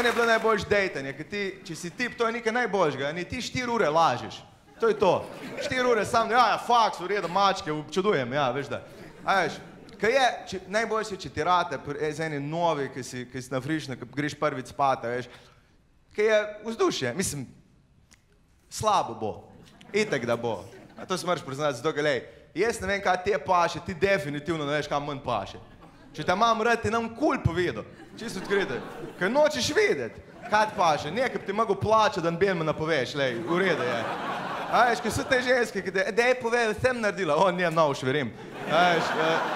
meni je bilo najboljše dejtanje, ker ti, če si tip, to je nekaj najboljšega, ni ti štiri ure lažeš. To je to. Štiri ure sam, ja, ja, faks, v redu, mačke, občudujem, ja, veš da. A veš, kaj je, če, najboljše, če ti rate, pr- z eni novi, ki si, ki si na frišno, ki greš prvič spat, veš, kaj je vzdušje, mislim, slabo bo, itek da bo. A to smrš priznati, zato ga lej. Jaz ne vem, kaj te paše, ti definitivno ne veš, kam manj paše. Če te imam rad, ti nam kul povedal, čisto odkrite. Kaj nočeš vedeti, kaj ti paše, nekaj bi ti mogel plačati, da ne me napoveš, lej, v redu je. A veš, kaj so te ženske, ki te, dej povej, sem naredila, o, ne, no, už verim. A veš, uh,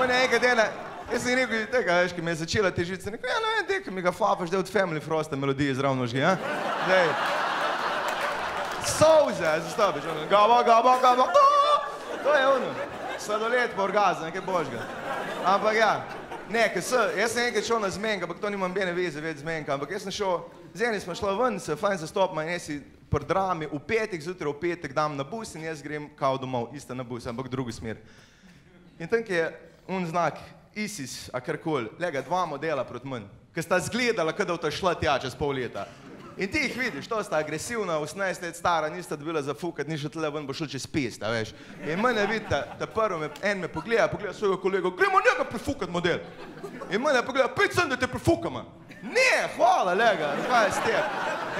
mene nekaj dela, jaz sem rekel, tega, veš, ki mi je začela težiti, sem rekel, ja, no, vem, dej, ki mi ga fafaš, da od Family Frosta melodije zravno žgi, ja? Dej. Souze, zastaviš, ono, gaba, gaba, gaba, to je ono, sladoled pa orgazem, nekaj božga. Ampak ja, ne, ker se, jaz sem enkrat šel na zmenka, ampak to nima nobene veze več zmenka, ampak jaz sem šel, z enim smo šla ven, se fajn zastopima in jaz si pri drami, v petek zjutraj, v petek dam na bus in jaz grem kao domov, isto na bus, ampak drugi smer. In tam je un znak, ISIS, a karkoli, lega, dva modela proti meni, ki sta zgledala, kot da bo ta šla tja čez pol leta. In ti jih vidiš, to sta agresivna, 18 let stara, nista dobila za fukat, ni še tle ven, bo šel čez pest, a veš. In mene vidi, da, da prvo me, en me pogleda, pogleda svojega kolega, gremo njega prefukat model. In mene pogleda, pet sem, da te prefukamo. Ne, hvala, lega, kaj je s tem.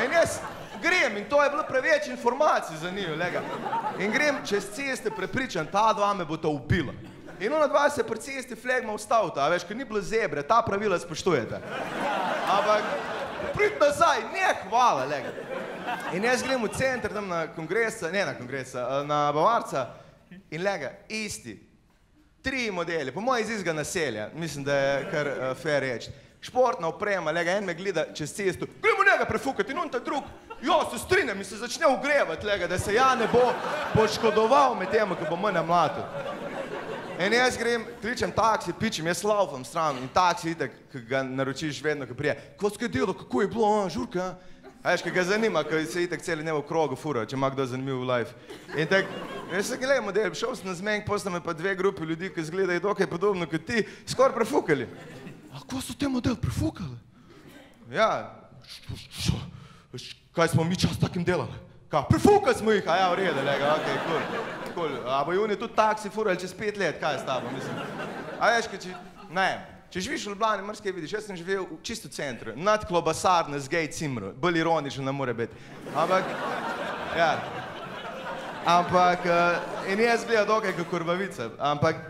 In jaz grem in to je bilo preveč informacij za njih, lega. In grem čez ceste prepričan, ta dva me bo to ubila. In ona dva se pri cesti flegma ustavita, a veš, ker ni bilo zebre, ta pravila spoštujete. Ampak prid nazaj, ne hvala, lega. In jaz grem v center tam na kongresa, ne na kongresa, na Bavarca in lega, isti. Tri modeli, po mojem iz istega naselja, mislim, da je kar uh, fair reči. Športna oprema, lega, en me gleda čez cesto, gremo njega prefukati in on ta drug, jo, se strinjam in se začne ugrevati, lega, da se ja ne bo poškodoval med tem, ko bo mene mlatil. In jaz grem, kličem taksi, pičem, jaz laufam stran in taksi itek, ki ga naročiš vedno, ko prije. Ko se je delo, kako je bilo, a, žurka? A veš, ki ga zanima, ko se itek celi dnev v krogu fura, če ima kdo zanimiv life. In tak, jaz se gledam model, šel sem na zmenk, posla me pa dve grupi ljudi, ki izgledajo dokaj podobno kot ti, skoraj prefukali. A ko so te model prefukali? Ja, kaj smo mi čas takim delali? Kaj, prefukali smo jih, a ja, v redu, lega, okej, okay, cool. Cool. A bojo oni tudi taksi furali čez pet let, kaj je s tabo, mislim. A veš, kaj če, ne, če živiš v Ljubljani, marsikaj vidiš, jaz sem živel v čisto centru, nad klobasarne z gej cimru, bolj ironično ne more biti. Ampak, ja. Ampak, uh, in jaz gledam dokaj kot kurbavica, ampak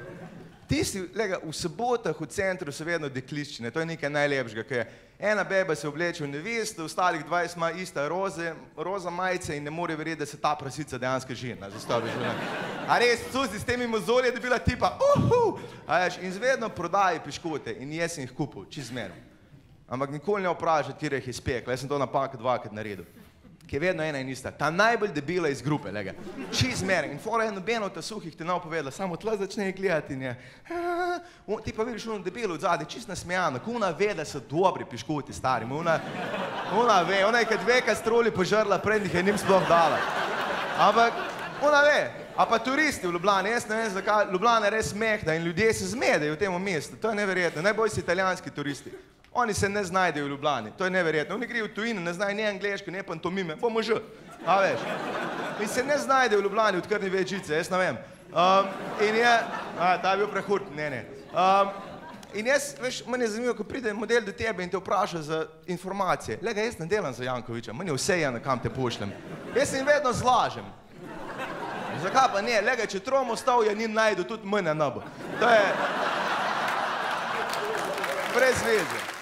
tisti, lega, v sobotah v centru so vedno dekliščine, to je nekaj najlepšega, ker je ena beba se obleče v nevesto, ostalih 20 ima ista roze, roza majice in ne more verjeti, da se ta prasica dejansko žena, zastavi življenje. A res, Suzi, s temi mozolji je dobila tipa, uhu, a veš, in zvedno prodaji piškote in jaz sem jih kupil, čez zmerno. Ampak nikoli ne vprašaj, kje jih je spekla, jaz sem to napako dvakrat naredil. Ki je vedno ena in ista, ta najbolj debela iz grupe, lega. Čez zmeraj. In fora je nobeno ta suhih ti nav povedala, samo tle začne gledati in je. "A, on- Ti pa vidiš ono debelo od zadaj, čist nasmejano, ko ona ve, da so dobri piškoti stari, ona, ona ve, ona je kad dve kastroli požrla, pred njih je njim sploh dala. Ampak ona ve, a pa turisti v Ljubljani, jaz ne vem zakaj, Ljubljana je res mehna in ljudje se zmedejo v tem mestu, to je neverjetno, najbolj so italijanski turisti. Oni se ne znajdejo v Ljubljani, to je neverjetno. Oni grejo v tujino, ne znajo ne angliško, ne pantomime, bomo že, a veš. In se ne znajdejo v Ljubljani, odkar ni več žice, jaz ne vem. Um, in je, a, ta je bil prehud, ne, ne. Um, in jaz, veš, meni je zanimivo, ko pride model do tebe in te vpraša za informacije. Lega, jaz ne delam za Jankoviča, meni je vse eno, kam te pošljem. Jaz jim vedno zlažem. Zakaj pa ne, lega, če tromo stav, je ni najdu, tudi mene ne bo. To je brez veze.